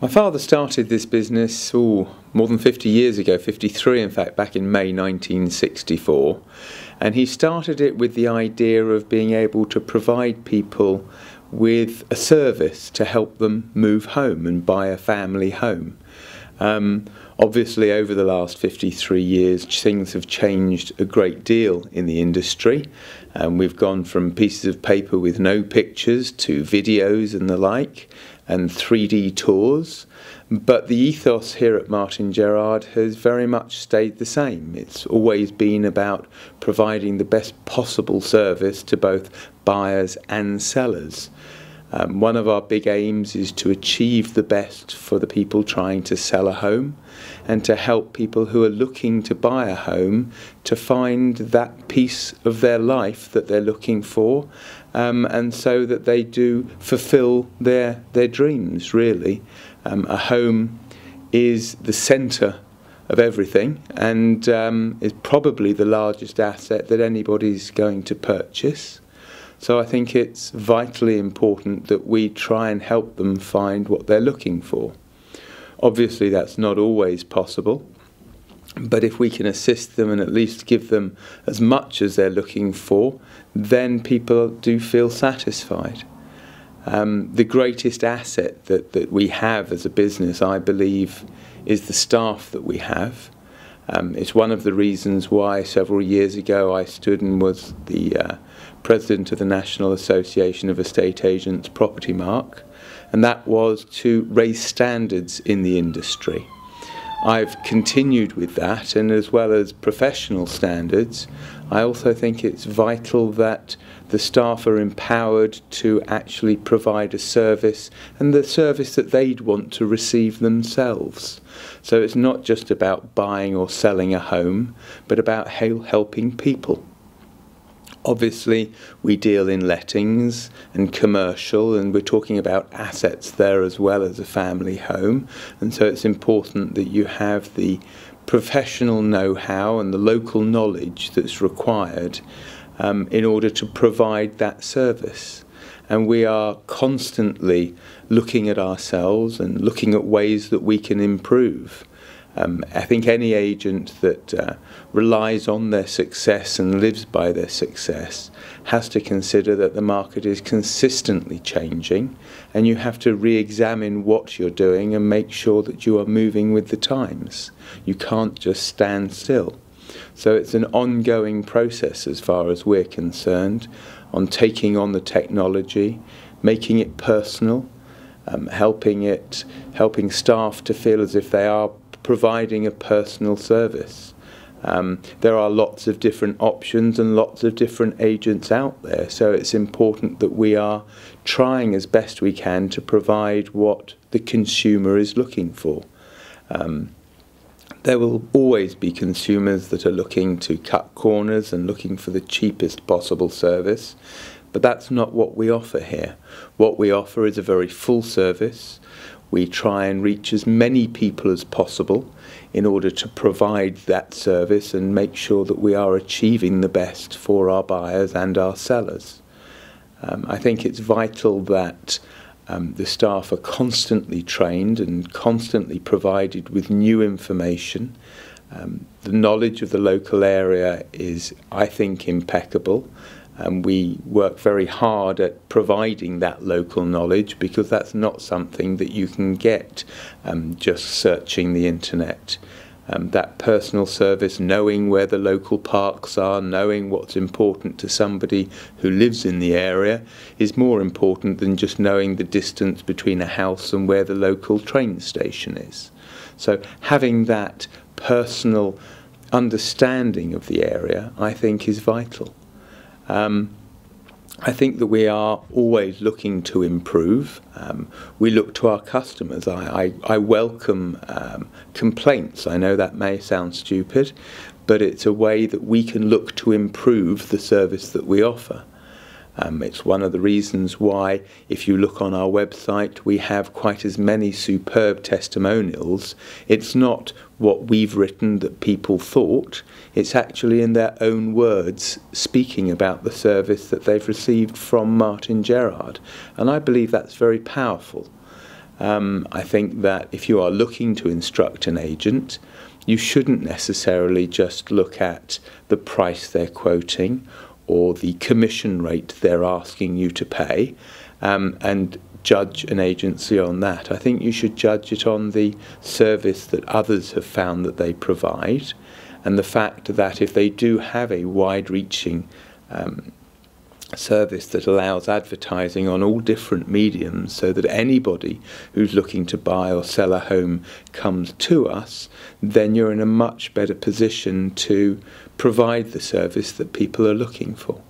My father started this business ooh, more than 50 years ago, 53 in fact, back in May 1964. And he started it with the idea of being able to provide people with a service to help them move home and buy a family home. Um, obviously, over the last 53 years, things have changed a great deal in the industry. Um, we've gone from pieces of paper with no pictures to videos and the like, and 3D tours. But the ethos here at Martyn Gerrard has very much stayed the same. It's always been about providing the best possible service to both buyers and sellers. Um, one of our big aims is to achieve the best for the people trying to sell a home and to help people who are looking to buy a home to find that piece of their life that they're looking for um, and so that they do fulfill their, their dreams, really. Um, a home is the centre of everything and um, is probably the largest asset that anybody's going to purchase. So I think it's vitally important that we try and help them find what they're looking for. Obviously, that's not always possible, but if we can assist them and at least give them as much as they're looking for, then people do feel satisfied. Um, the greatest asset that, that we have as a business, I believe, is the staff that we have. Um, it's one of the reasons why several years ago I stood and was the uh, president of the National Association of Estate Agents Propertymark, and that was to raise standards in the industry. I've continued with that, and as well as professional standards, I also think it's vital that the staff are empowered to actually provide a service and the service that they'd want to receive themselves. So it's not just about buying or selling a home, but about helping people. Obviously, we deal in lettings and commercial, and we're talking about assets there as well as a family home. And so it's important that you have the professional know how and the local knowledge that's required um, in order to provide that service. And we are constantly looking at ourselves and looking at ways that we can improve. Um, I think any agent that uh, relies on their success and lives by their success has to consider that the market is consistently changing and you have to re-examine what you're doing and make sure that you are moving with the times. You can't just stand still. So it's an ongoing process as far as we're concerned on taking on the technology, making it personal, um, helping it, helping staff to feel as if they are providing a personal service. Um, there are lots of different options and lots of different agents out there, so it's important that we are trying as best we can to provide what the consumer is looking for. Um, there will always be consumers that are looking to cut corners and looking for the cheapest possible service, but that's not what we offer here. What we offer is a very full service we try and reach as many people as possible in order to provide that service and make sure that we are achieving the best for our buyers and our sellers. Um, I think it's vital that um, the staff are constantly trained and constantly provided with new information. Um, the knowledge of the local area is, I think, impeccable and we work very hard at providing that local knowledge because that's not something that you can get um, just searching the internet. Um, that personal service, knowing where the local parks are, knowing what's important to somebody who lives in the area, is more important than just knowing the distance between a house and where the local train station is. So having that personal understanding of the area, I think, is vital. Um, I think that we are always looking to improve. Um, we look to our customers. I, I, I welcome um, complaints. I know that may sound stupid, but it's a way that we can look to improve the service that we offer. Um, it's one of the reasons why, if you look on our website, we have quite as many superb testimonials. It's not what we've written that people thought, it's actually in their own words speaking about the service that they've received from Martyn Gerrard. And I believe that's very powerful. Um, I think that if you are looking to instruct an agent, you shouldn't necessarily just look at the price they're quoting or the commission rate they're asking you to pay um, and judge an agency on that. I think you should judge it on the service that others have found that they provide and the fact that if they do have a wide reaching um, service that allows advertising on all different mediums so that anybody who's looking to buy or sell a home comes to us, then you're in a much better position to provide the service that people are looking for.